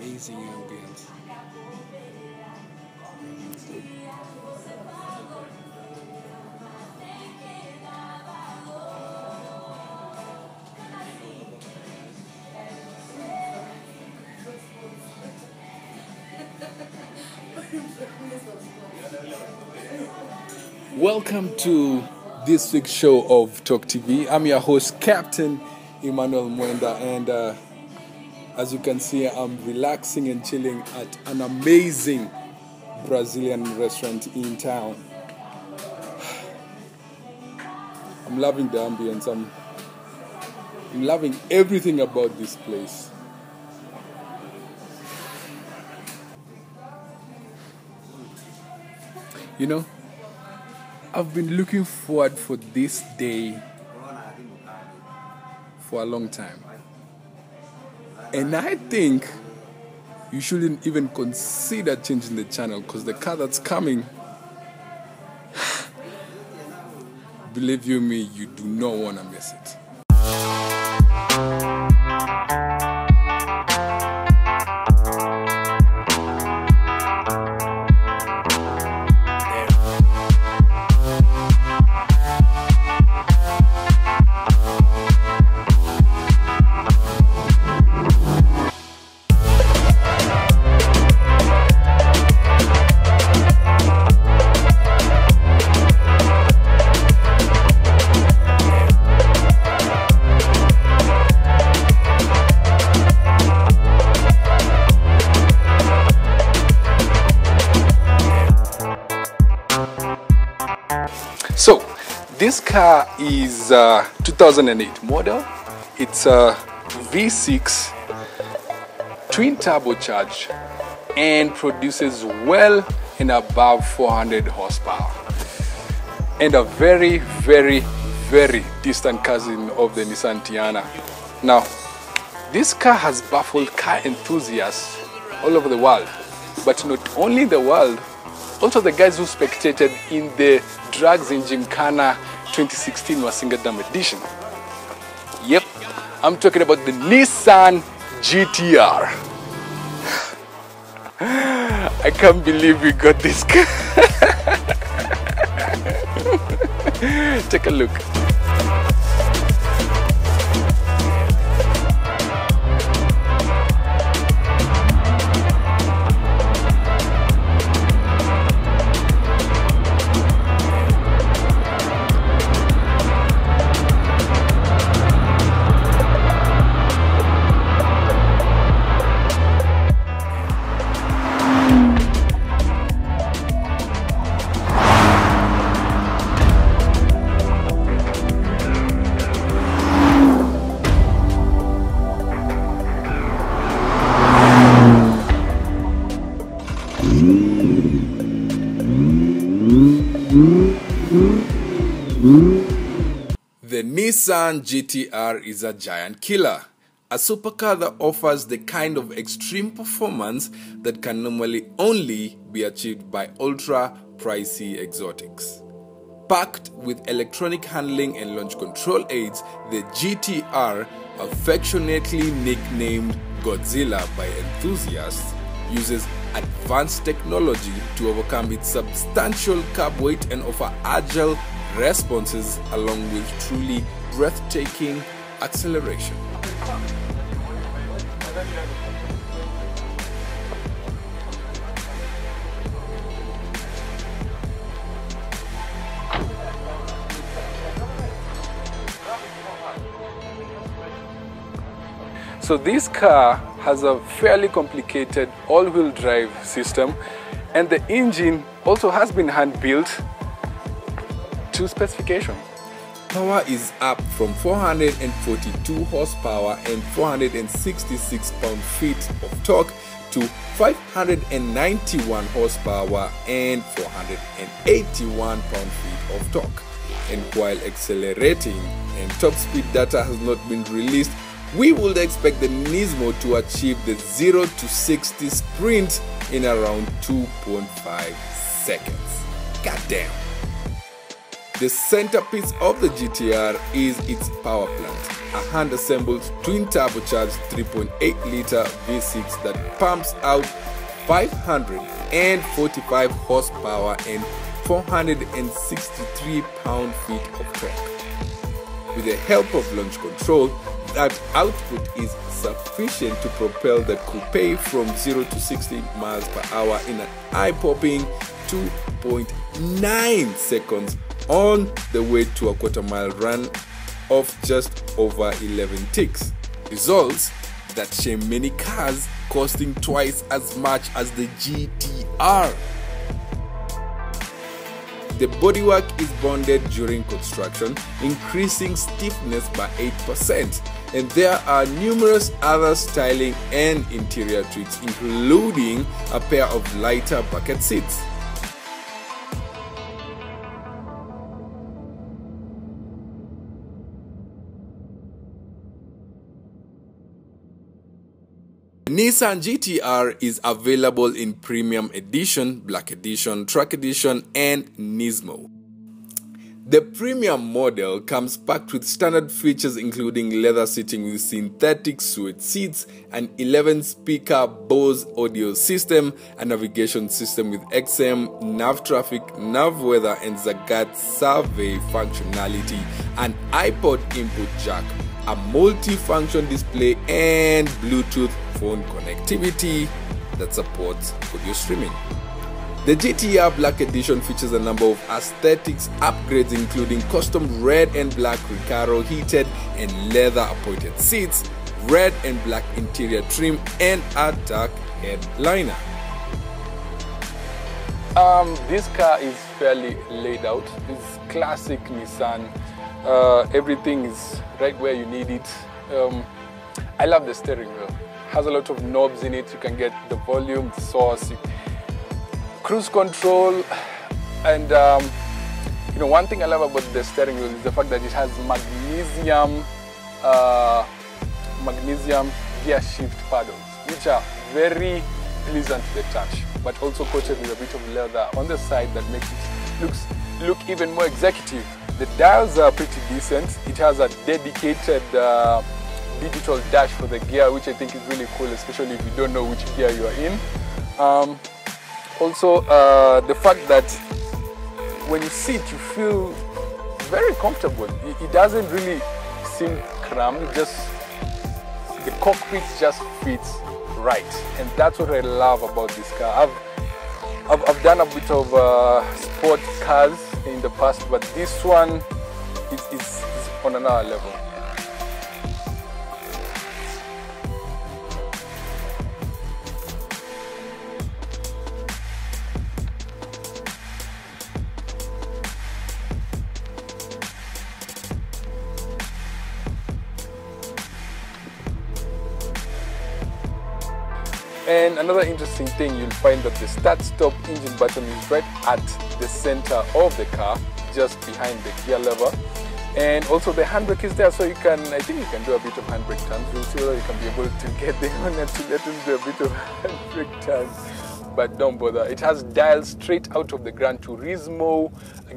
amazing ambience. Welcome to this week's show of Torque TV. I'm your host, Captain Emmanuel Mwenda, and uh, as you can see, I'm relaxing and chilling at an amazing Brazilian restaurant in town. I'm loving the ambience. I'm, I'm loving everything about this place. You know, I've been looking forward for this day for a long time. And I think you shouldn't even consider changing the channel because the car that's coming, believe you me, you do not want to miss it. This car is uh, 2008 model. It's a V6 twin turbocharged and produces well and above 400 horsepower. And a very, very, very distant cousin of the Nissan Teana. Now, this car has baffled car enthusiasts all over the world, but not only the world, also the guys who spectated in the Drugs in Gymkhana 2016 Wasingerdam edition. Yep, I'm talking about the Nissan GTR. I can't believe we got this car. Take a look. The Nissan GTR is a giant killer, a supercar that offers the kind of extreme performance that can normally only be achieved by ultra pricey exotics. Packed with electronic handling and launch control aids, the GTR, affectionately nicknamed Godzilla by enthusiasts, uses advanced technology to overcome its substantial cab weight and offer agile responses along with truly breathtaking acceleration. So this car has a fairly complicated all-wheel drive system and the engine also has been hand-built specification. Power is up from 442 horsepower and 466 pound-feet of torque to 591 horsepower and 481 pound-feet of torque. And while accelerating and top speed data has not been released, we would expect the Nismo to achieve the 0 to 60 sprint in around 2.5 seconds. God damn. The centerpiece of the GTR is its power plant, a hand assembled twin turbocharged 3.8 liter V6 that pumps out 545 horsepower and 463 pound feet of torque. With the help of launch control, that output is sufficient to propel the coupe from 0 to 60 miles per hour in an eye-popping 2.9 seconds on the way to a quarter mile run of just over 11 ticks. Results that shame many cars costing twice as much as the GTR. The bodywork is bonded during construction, increasing stiffness by 8%, and there are numerous other styling and interior tweaks, including a pair of lighter bucket seats. Nissan GTR is available in Premium Edition, Black Edition, Track Edition, and Nismo. The premium model comes packed with standard features including leather seating with synthetic suede seats, an 11 speaker Bose audio system, a navigation system with XM, nav traffic, nav weather, and Zagat survey functionality, an iPod input jack, a multi-function display, and Bluetooth phone connectivity that supports audio streaming. The GTR Black Edition features a number of aesthetics upgrades including custom red and black Recaro heated and leather appointed seats, red and black interior trim, and a dark headliner. Um, this car is fairly laid out. It's classic Nissan uh, everything is right where you need it. Um, I love the steering wheel. Has a lot of knobs in it. You can get the volume, the source, cruise control, and um, you know one thing I love about the steering wheel is the fact that it has magnesium, uh, magnesium gear shift paddles, which are very pleasant to the touch, but also coated with a bit of leather on the side that makes it looks look even more executive. The dials are pretty decent. It has a dedicated uh, digital dash for the gear, which I think is really cool, especially if you don't know which gear you are in. Um, also, uh, the fact that when you sit, you feel very comfortable. It, it doesn't really seem cramped. Just the cockpit just fits right, and that's what I love about this car. I've I've, I've done a bit of uh, sport cars in the past, but this one is, is, is on another level. And another interesting thing, you'll find that the start-stop engine button is right at the center of the car, just behind the gear lever. And also the handbrake is there, so you can, I think you can do a bit of handbrake turns. We'll see whether you can be able to get the owner to let him do a bit of handbrake turns but don't bother. It has dials straight out of the Gran Turismo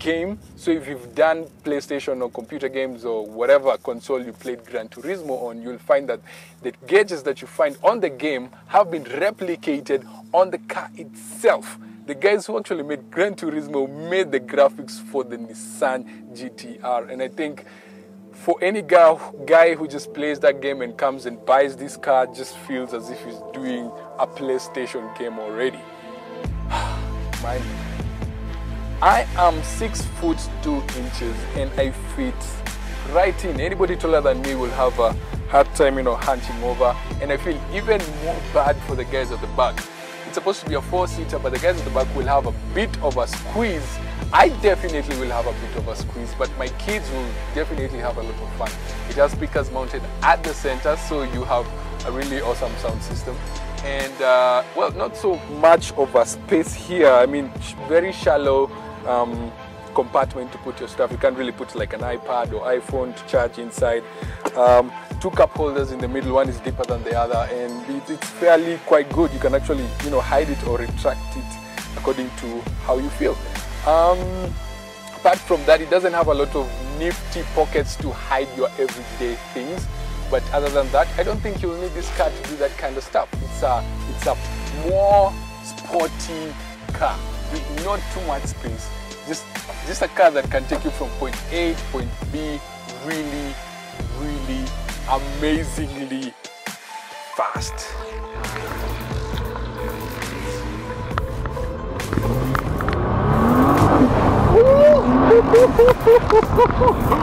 game. So if you've done PlayStation or computer games or whatever console you played Gran Turismo on, you'll find that the gauges that you find on the game have been replicated on the car itself. The guys who actually made Gran Turismo made the graphics for the Nissan GTR. And I think for any guy, guy who just plays that game and comes and buys this car, just feels as if he's doing a PlayStation game already. Mind I am six foot two inches and I fit right in. Anybody taller than me will have a hard time, you know, hunching over. And I feel even more bad for the guys at the back. It's supposed to be a four-seater, but the guys at the back will have a bit of a squeeze. I definitely will have a bit of a squeeze, but my kids will definitely have a lot of fun. It has speakers mounted at the center, so you have a really awesome sound system. And, uh, well, not so much of a space here. I mean, very shallow um, compartment to put your stuff. You can't really put like an iPad or iPhone to charge inside. Um, two cup holders in the middle, one is deeper than the other, and it, it's fairly quite good. You can actually, you know, hide it or retract it according to how you feel. Um, apart from that, it doesn't have a lot of nifty pockets to hide your everyday things. But other than that, I don't think you'll need this car to do that kind of stuff. It's a, it's a more sporty car with not too much space. Just, just a car that can take you from point A to point B really, really amazingly fast.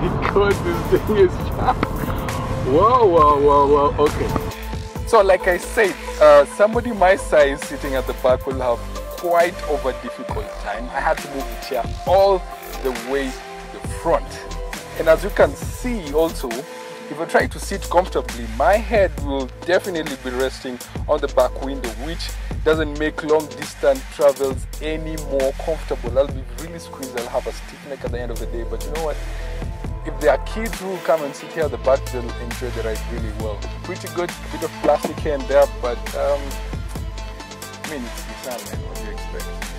my god, this thing is Whoa, whoa, whoa, whoa! Okay. So, like I said, uh, somebody my size sitting at the back will have quite of a difficult time. I had to move the chair all the way to the front. And as you can see also, if I try to sit comfortably, my head will definitely be resting on the back window, which doesn't make long distance travels any more comfortable. I'll be really squeezed, I'll have a stiff neck at the end of the day. But you know what? If there are kids who come and sit here at the back, they'll enjoy the ride really well. Pretty good, bit of plastic here and there, but um, I mean, it's Nissan, man. What do you expect?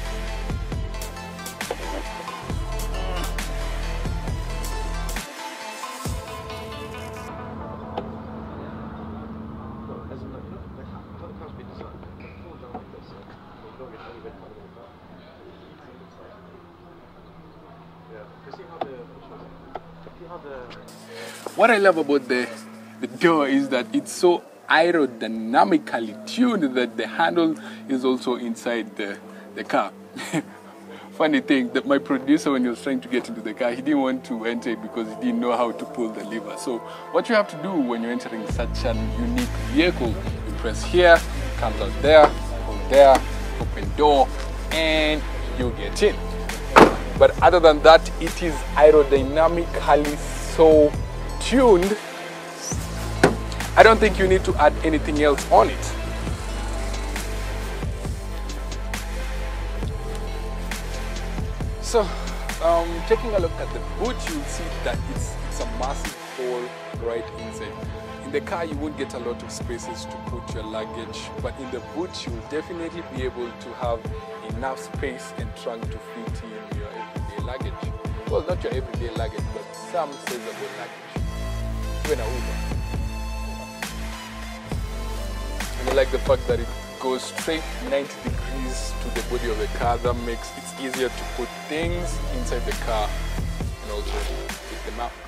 What I love about the, the door is that it's so aerodynamically tuned that the handle is also inside the, the car. Funny thing that my producer, when he was trying to get into the car, he didn't want to enter it because he didn't know how to pull the lever. So, what you have to do when you're entering such an unique vehicle, you press here, comes out there, pull there, open door, and you get in. But other than that, it is aerodynamically so tuned. I don't think you need to add anything else on it. So, um, taking a look at the boot, you'll see that it's, it's a massive hole right inside. In the car, you won't get a lot of spaces to put your luggage, but in the boot, you'll definitely be able to have enough space and trunk to fit in your everyday luggage. Well, not your everyday luggage, but some sizable luggage. Even a Uber. And I like the fact that it goes straight 90 degrees to the body of the car. That makes it easier to put things inside the car and also take them out.